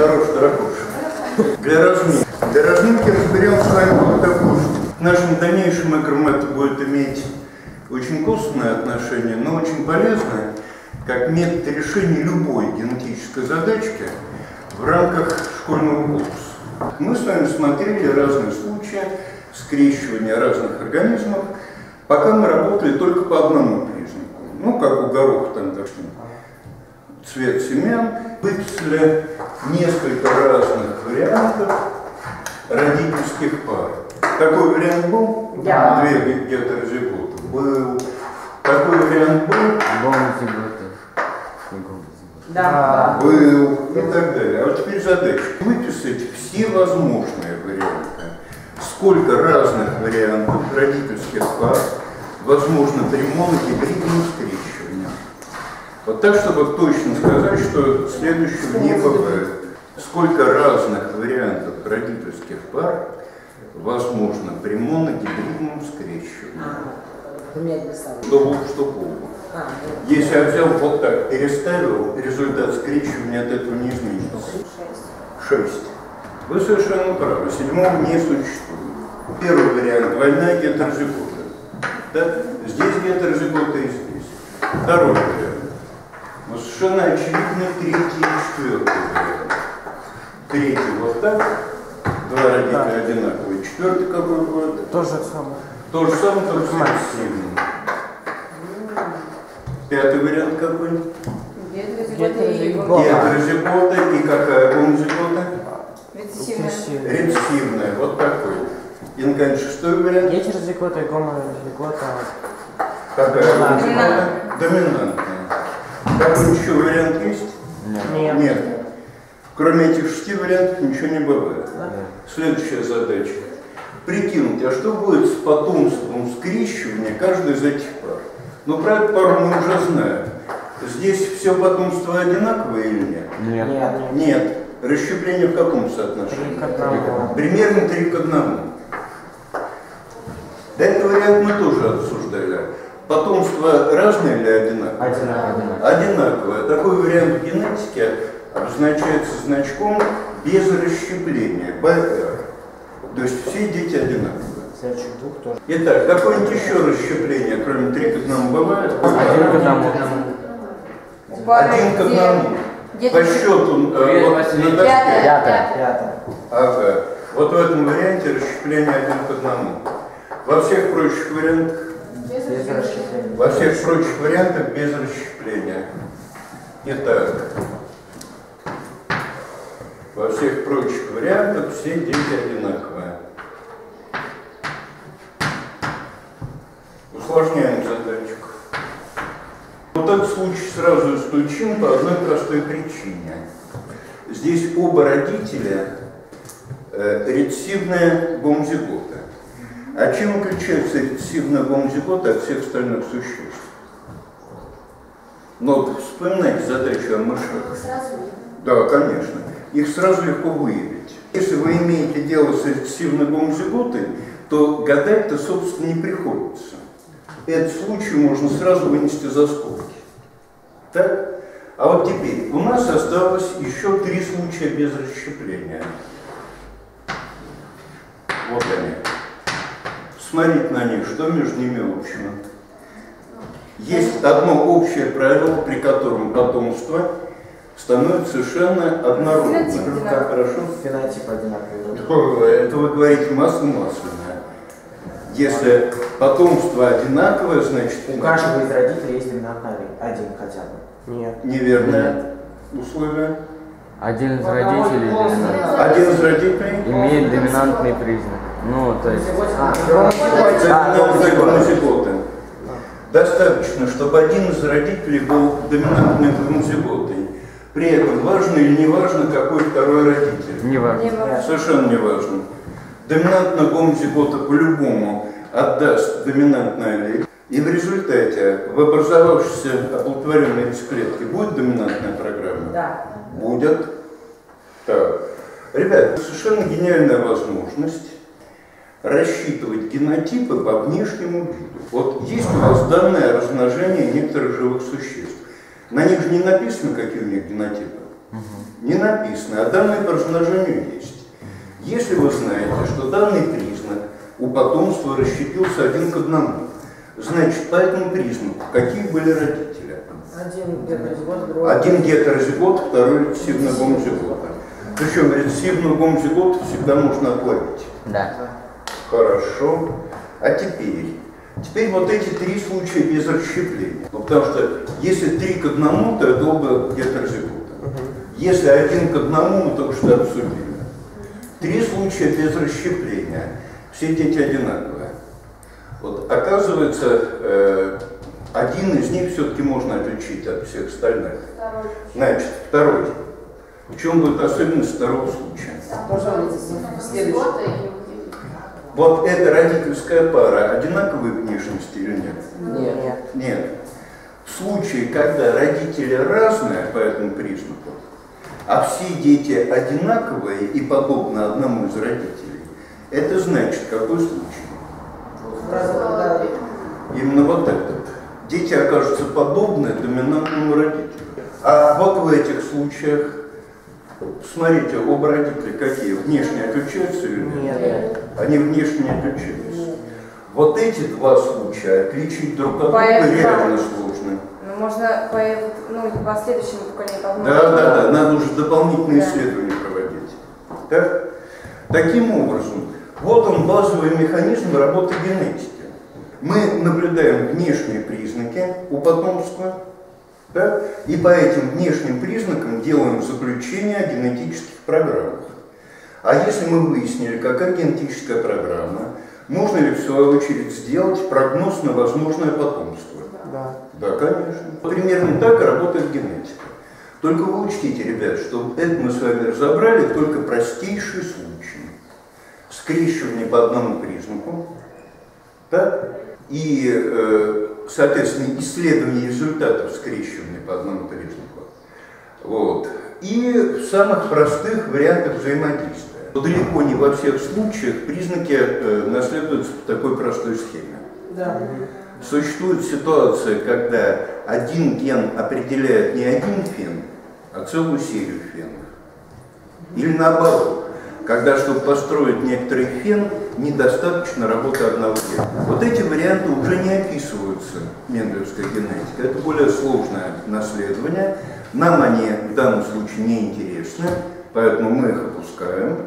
Хорош, дорогуша. Для разминки. Для разминки разберем с вами вот такую. К нашим дальнейшим играм это будет иметь очень косвенное отношение, но очень полезное, как метод решения любой генетической задачки в рамках школьного курса. Мы с вами смотрели разные случаи скрещивания разных организмов, пока мы работали только по одному признаку. Ну, как у гороха там, допустим, цвет семян, выписали несколько разных вариантов родительских пар. Такой вариант был? Да. Две гетерозиготы. Был. Такой вариант был? Да. Был. И так далее. А вот теперь задача. Выписать все возможные варианты. Сколько разных вариантов родительских пар возможно при моногибридном скрещивании. Вот так, чтобы точно сказать, что следующего не бывает. Сколько разных вариантов родительских пар возможно при моногибридном скрещивании. Местами. Что бог, что бог. А, ну, Если я взял вот так, переставил, результат скрещивания от этого не изменится. Шесть. Вы совершенно правы. Седьмого не существует. Первый вариант – двойная гетерозигота. Да? Здесь гетерозигота и здесь. Второй вариант. Совершенно очевидно третий и четвертый вариант. Третий вот так, два родителя одинаковые. Четвертый какой будет? То же самое. То же самое, только с массивным. Пятый вариант какой? Гетерозигота. Гетерозигота и какая гомозигота? Рецессивная. Рецессивная, вот такой. И, наконец, шестой вариант. Гетерозигота и гомозигота. Какая гомозигота? Доминантная. Какой еще вариант есть? Нет. Нет. Кроме этих шести вариантов ничего не бывает. Следующая задача. Прикинуть, а что будет с потомством скрещивания каждой из этих пар? Ну, про эту пару мы уже знаем. Здесь все потомство одинаковое или нет? Нет. Нет. Нет. Расщепление в каком соотношении? Три к одному. Примерно 3 к 1. Да, этот вариант мы тоже обсуждали. Потомство разное или одинаковое? Одинаково. Одинаковое. Такой вариант в генетике обозначается значком без расщепления, БР. То есть все дети одинаковые. Итак, какое-нибудь еще расщепление, кроме 3 к 1 бывает? Один к одному. Один к одному. По счету э, вот на доске. Пятое. Ага. Вот в этом варианте расщепление один к одному. Во всех прочих вариантах, Без расщепления. во всех прочих вариантах без расщепления. Итак, во всех прочих вариантах все дети одинаковые. Усложняем задачку. Вот этот случай сразу исключим по одной простой причине. Здесь оба родителя э, рецессивная гомозигота. А чем отличается рецессивная гомозигота от всех остальных существ? Но вот вспоминайте задачу о мышах. Да, конечно. Их сразу легко выявить. Если вы имеете дело с рецессивной гомозиготой, то гадать-то, собственно, не приходится. Этот случай можно сразу вынести за скобки. Так? А вот теперь, у нас осталось еще три случая без расщепления. Вот они. Смотрите на них, что между ними общего. Есть одно общее правило, при котором потомство становится совершенно однородным. Фенотип Как хорошо? Фенотип одинаковый. Это вы говорите масло масляное. Если потомство одинаковое, значит У каждого из родителей есть доминантный один хотя бы. Нет. неверное условие. Один из родителей. Один из родителей имеет доминантный признак. Ну, то есть... А, гомозиготы. Достаточно, чтобы один из родителей был доминантной гомозиготой. При этом важно или не важно, какой второй родитель. Не важно. Совершенно не важно. Доминантная гомозигота по-любому отдаст доминантный аллель. И в результате в образовавшейся оплодотворенной яйцеклетке будет доминантная программа? Да. Будет. Так. Ребят, совершенно гениальная возможность рассчитывать генотипы по внешнему виду. Вот есть у вас данные о размножении некоторых живых существ. На них же не написано, какие у них генотипы. Не написано, а данные по размножению есть. Если вы знаете, что данный признак у потомства расщепился один к одному, значит, по этому признаку какие были родители? Один гетерозигот, другой. Один гетерозигот, второй рецессивный гомозигота. Причем рецессивную гомозиготу всегда можно отловить. Да. Хорошо. А теперь? Теперь вот эти три случая без расщепления. Ну, потому что если три к одному, то это оба гетерозигота. Если один к одному, мы только что обсудили. Три случая без расщепления. Все дети одинаковые. Вот оказывается, э, один из них все-таки можно отличить от всех остальных. Значит, второй. В чем будет особенность второго случая? Он следующий. Вот эта родительская пара одинаковой внешности или нет? Нет. Нет. В случае, когда родители разные по этому признаку, а все дети одинаковые и подобны одному из родителей, это значит какой случай? Именно вот этот. Дети окажутся подобны доминантному родителю. А вот в этих случаях, смотрите, оба родителя какие? Внешне отличаются или нет? Нет. Они внешне не отличаются. Вот эти два случая отличить друг от друга реально сложно. Ну, можно по, ну, по следующему поколению по Да, да, да, надо уже дополнительные Да. исследования проводить. Так? Таким образом, вот он базовый механизм работы генетики. Мы наблюдаем внешние признаки у потомства, да? и по этим внешним признакам делаем заключение о генетических программах. А если мы выяснили, какая генетическая программа, можно ли в свою очередь сделать прогноз на возможное потомство? Да. Да, конечно. Примерно так и работает генетика. Только вы учтите, ребят, что это мы с вами разобрали только простейший случай. Скрещивание по одному признаку, так? и, э, соответственно, исследование результатов скрещивания по одному признаку. Вот. И в самых простых вариантах взаимодействия. Но далеко не во всех случаях признаки э, наследуются по такой простой схеме. Да. Существует ситуация, когда один ген определяет не один фен, а целую серию фенов. Или наоборот, когда, чтобы построить некоторый фен, недостаточно работы одного гена. Вот эти варианты уже не описываются менделевской генетикой. Это более сложное наследование. Нам они в данном случае не интересны, поэтому мы их опускаем.